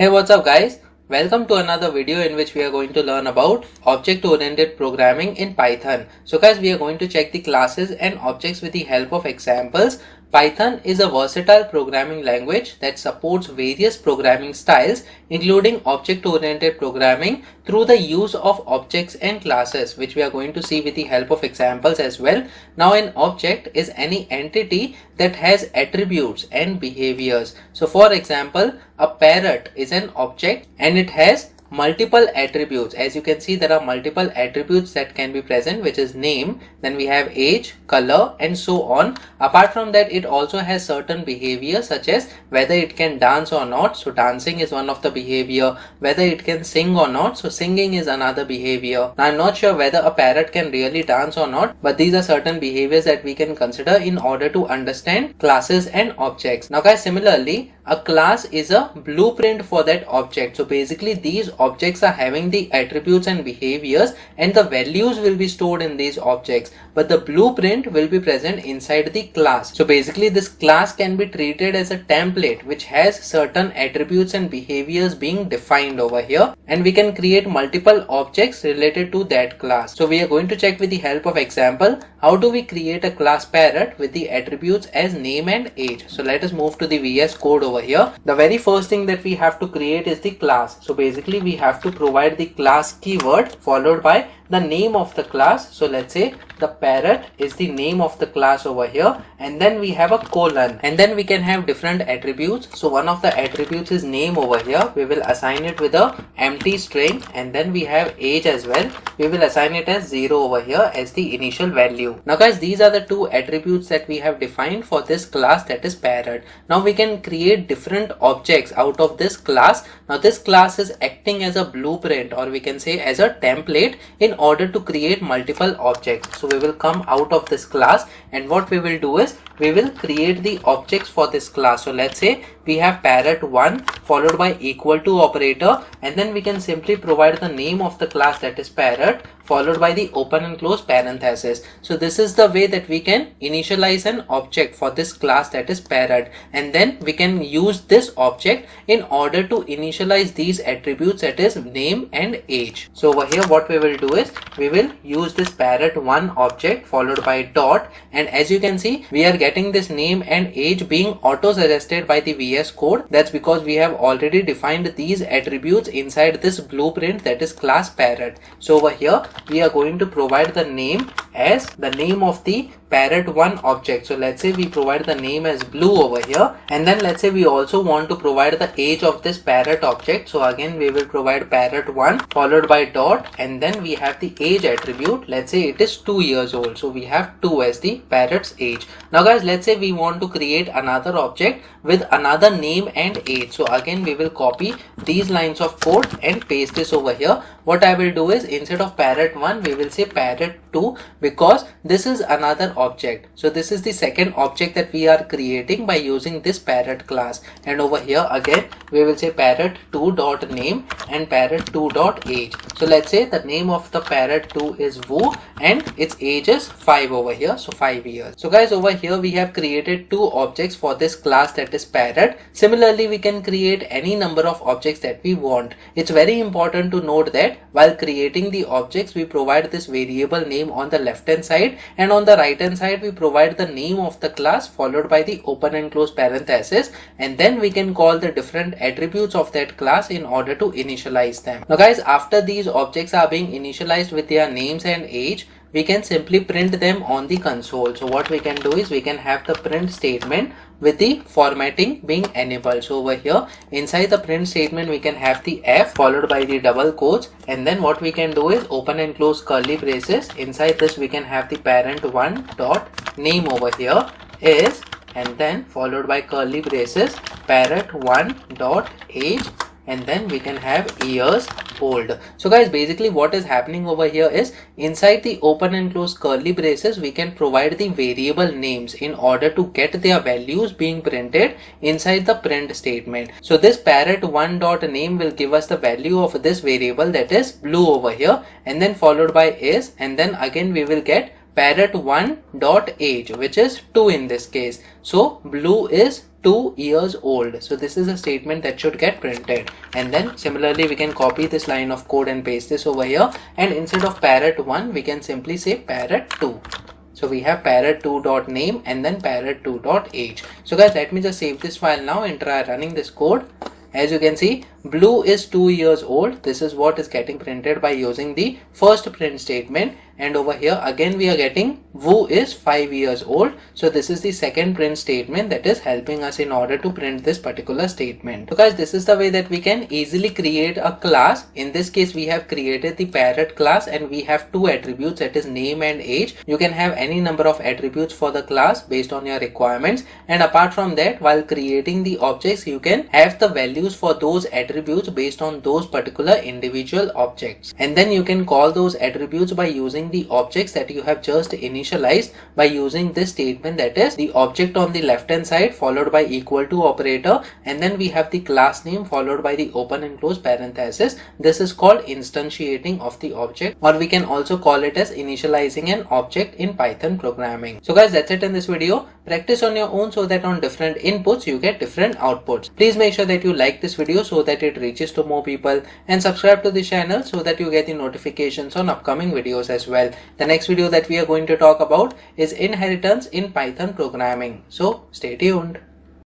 Hey what's up guys? Welcome to another video in which we are going to learn about object-oriented programming in Python. So guys we are going to check the classes and objects with the help of examples Python is a versatile programming language that supports various programming styles including object-oriented programming through the use of objects and classes which we are going to see with the help of examples as well. Now an object is any entity that has attributes and behaviors. So for example, a parrot is an object and it has multiple attributes. As you can see there are multiple attributes that can be present which is name then we have age color and so on. Apart from that it also has certain behavior such as whether it can dance or not. So dancing is one of the behavior. Whether it can sing or not. So singing is another behavior. Now i'm not sure whether a parrot can really dance or not but these are certain behaviors that we can consider in order to understand classes and objects. Now guys similarly a class is a blueprint for that object. So basically these objects are having the attributes and behaviors and the values will be stored in these objects. But the blueprint will be present inside the class. So basically this class can be treated as a template which has certain attributes and behaviors being defined over here. And we can create multiple objects related to that class. So we are going to check with the help of example how do we create a class parrot with the attributes as name and age? So let us move to the vs code over here. The very first thing that we have to create is the class. So basically we have to provide the class keyword followed by the name of the class. So let's say the parrot is the name of the class over here. And then we have a colon. And then we can have different attributes. So one of the attributes is name over here. We will assign it with a empty string. And then we have age as well. We will assign it as 0 over here as the initial value. Now guys these are the two attributes that we have defined for this class that is parrot. Now we can create different objects out of this class. Now this class is acting as a blueprint or we can say as a template in order to create multiple objects. So we will come out of this class and what we will do is we will create the objects for this class. So let's say we have parrot1 followed by equal to operator and then we can simply provide the name of the class that is parrot followed by the open and close parenthesis. So this is the way that we can initialize an object for this class that is parrot and then we can use this object in order to initialize these attributes that is name and age. So over here what we will do is we will use this parrot1 object followed by dot and as you can see we are getting this name and age being auto suggested by the VS code. That's because we have already defined these attributes inside this blueprint that is class parrot. So over here we are going to provide the name as the name of the parrot1 object. So let's say we provide the name as blue over here and then let's say we also want to provide the age of this parrot object. So again we will provide parrot1 followed by dot and then we have the age attribute. Let's say it is two years old. So we have two as the parrot's age. Now guys let's say we want to create another object with another name and age. So again we will copy these lines of code and paste this over here. What i will do is instead of parrot1 we will say parrot2 because this is another object. So this is the second object that we are creating by using this parrot class. And over here again we will say parrot2 dot name and parrot2 dot age. So let's say the name of the parrot2 is Wu and its age is 5 over here. So 5 years. So guys over here we have created two objects for this class that is parrot. Similarly we can create any number of objects that we want. It's very important to note that while creating the objects we provide this variable name on the left hand side and on the right hand side we provide the name of the class followed by the open and close parenthesis and then we can call the different attributes of that class in order to initialize them. Now guys after these objects are being initialized with their names and age we can simply print them on the console. So what we can do is we can have the print statement with the formatting being enabled. So over here inside the print statement we can have the F followed by the double quotes and then what we can do is open and close curly braces. Inside this we can have the parrot one dot name over here is and then followed by curly braces parrot one dot age and then we can have years old so guys basically what is happening over here is inside the open and close curly braces we can provide the variable names in order to get their values being printed inside the print statement. So this parrot one dot name will give us the value of this variable that is blue over here and then followed by is and then again we will get parrot1 dot age which is 2 in this case. So blue is 2 years old. So this is a statement that should get printed. And then similarly we can copy this line of code and paste this over here and instead of parrot 1 we can simply say parrot 2. So we have parrot2.name and then parrot2.age. So guys let me just save this file now and try running this code. As you can see blue is 2 years old. This is what is getting printed by using the first print statement and over here again we are getting Wu is 5 years old. So this is the second print statement that is helping us in order to print this particular statement. So guys this is the way that we can easily create a class. In this case we have created the parrot class and we have two attributes that is name and age. You can have any number of attributes for the class based on your requirements and apart from that while creating the objects you can have the values for those attributes based on those particular individual objects and then you can call those attributes by using the objects that you have just initialized by using this statement that is the object on the left hand side followed by equal to operator and then we have the class name followed by the open and close parenthesis. This is called instantiating of the object or we can also call it as initializing an object in Python programming. So guys that's it in this video. Practice on your own so that on different inputs you get different outputs. Please make sure that you like this video so that it reaches to more people and subscribe to the channel so that you get the notifications on upcoming videos as well well. The next video that we are going to talk about is inheritance in Python programming. So stay tuned.